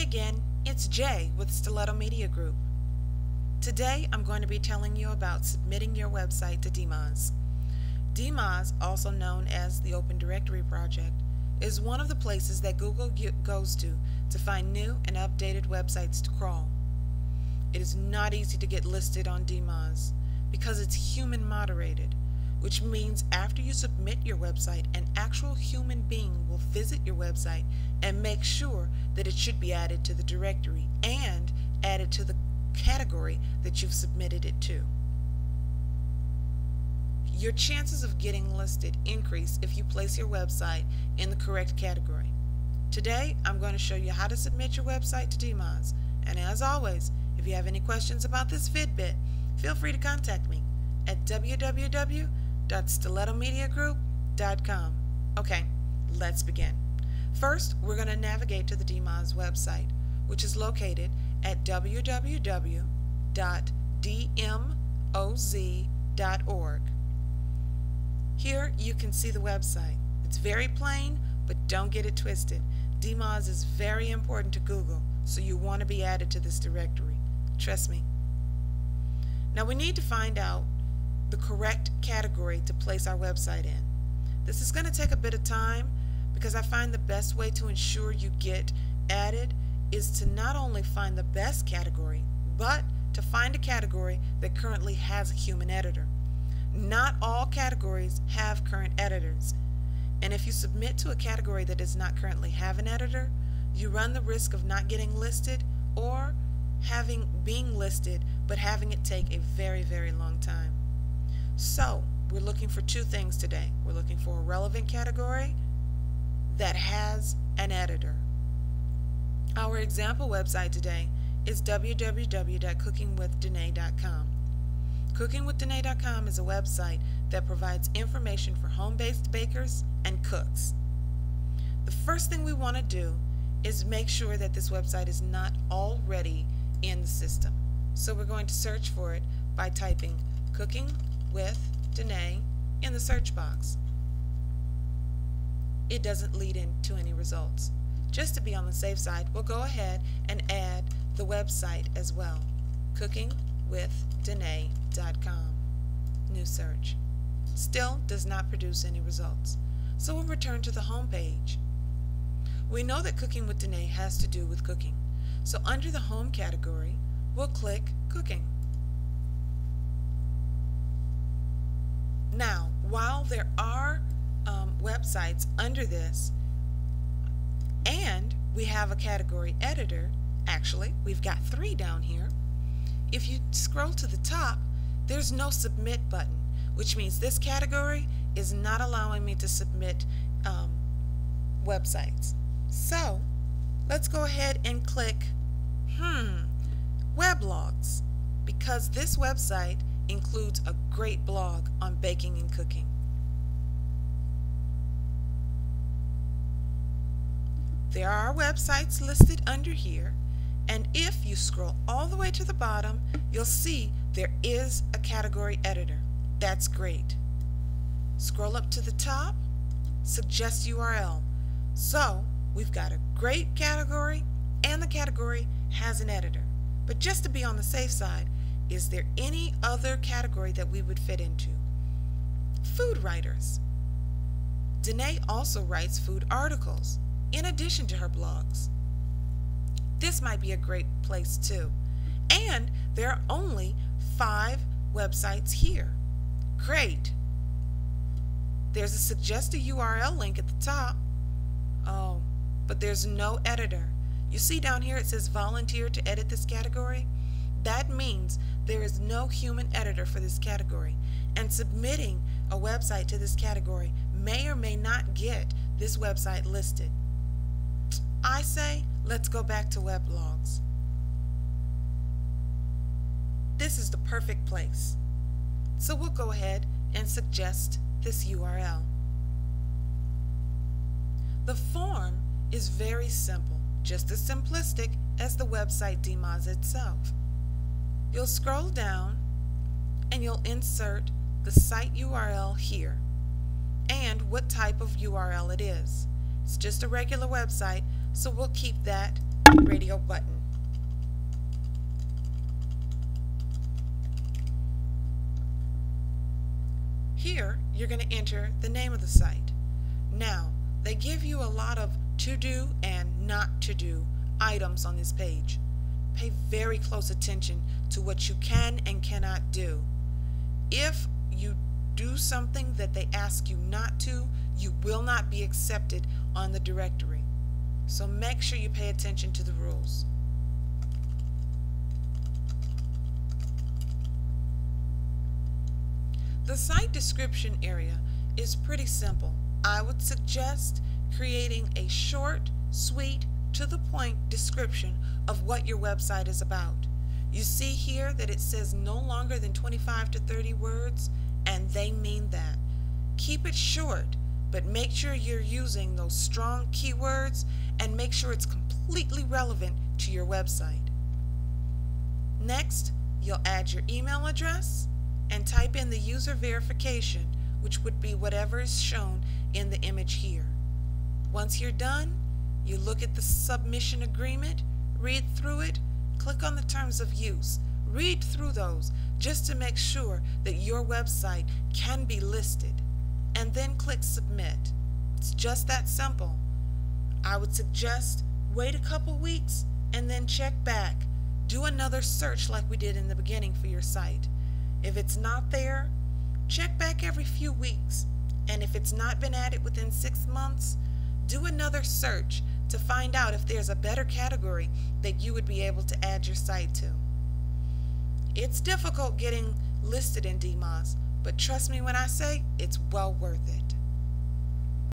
Again, it's Jay with Stiletto Media Group. Today I'm going to be telling you about submitting your website to DMOZ. DMOZ, also known as the Open Directory Project, is one of the places that Google goes to to find new and updated websites to crawl. It is not easy to get listed on DMOZ because it's human moderated, which means after you submit your website, an actual human being will visit your website and make sure that it should be added to the directory and added to the category that you've submitted it to. Your chances of getting listed increase if you place your website in the correct category. Today, I'm going to show you how to submit your website to DMOZ. And as always, if you have any questions about this Fitbit, feel free to contact me at www.stilettomediagroup.com. Okay, let's begin. First, we're going to navigate to the DMOZ website, which is located at www.dmoz.org. Here you can see the website. It's very plain, but don't get it twisted. DMOZ is very important to Google, so you want to be added to this directory. Trust me. Now we need to find out the correct category to place our website in. This is going to take a bit of time because I find the best way to ensure you get added is to not only find the best category, but to find a category that currently has a human editor. Not all categories have current editors. And if you submit to a category that does not currently have an editor, you run the risk of not getting listed or having being listed but having it take a very very long time. So, we're looking for two things today. We're looking for a relevant category that has an editor. Our example website today is www.cookingwithdanae.com. CookingWithDanae.com is a website that provides information for home-based bakers and cooks. The first thing we want to do is make sure that this website is not already in the system. So we're going to search for it by typing Cooking with Danae in the search box. It doesn't lead into any results. Just to be on the safe side, we'll go ahead and add the website as well. CookingWithDanae.com. New search. Still does not produce any results. So we'll return to the home page. We know that Cooking with Danae has to do with cooking. So under the home category, we'll click Cooking. Now, while there are um, websites under this, and we have a category editor, actually, we've got three down here. If you scroll to the top, there's no submit button, which means this category is not allowing me to submit um, websites. So, let's go ahead and click, hmm, weblogs, because this website includes a great blog on baking and cooking. There are websites listed under here, and if you scroll all the way to the bottom, you'll see there is a category editor. That's great. Scroll up to the top, suggest URL. So, we've got a great category, and the category has an editor. But just to be on the safe side, is there any other category that we would fit into? Food writers. Danae also writes food articles in addition to her blogs. This might be a great place too. And there are only five websites here. Great. There's a suggest a URL link at the top. Oh, but there's no editor. You see down here it says volunteer to edit this category? That means there is no human editor for this category, and submitting a website to this category may or may not get this website listed. I say, let's go back to weblogs. This is the perfect place. So we'll go ahead and suggest this URL. The form is very simple, just as simplistic as the website DMOZ itself. You'll scroll down and you'll insert the site URL here and what type of URL it is. It's just a regular website, so we'll keep that radio button. Here, you're going to enter the name of the site. Now, they give you a lot of to do and not to do items on this page. Pay very close attention to what you can and cannot do. If you do something that they ask you not to, you will not be accepted on the directory. So make sure you pay attention to the rules. The site description area is pretty simple. I would suggest creating a short, sweet, to the point description of what your website is about. You see here that it says no longer than 25 to 30 words, and they mean that. Keep it short, but make sure you're using those strong keywords and make sure it's completely relevant to your website. Next, you'll add your email address and type in the user verification, which would be whatever is shown in the image here. Once you're done, you look at the submission agreement, read through it, click on the terms of use, read through those just to make sure that your website can be listed, and then click submit. It's just that simple. I would suggest wait a couple weeks and then check back. Do another search like we did in the beginning for your site. If it's not there, check back every few weeks. And if it's not been added within six months, do another search to find out if there's a better category that you would be able to add your site to. It's difficult getting listed in DMOZ, but trust me when I say it's well worth it.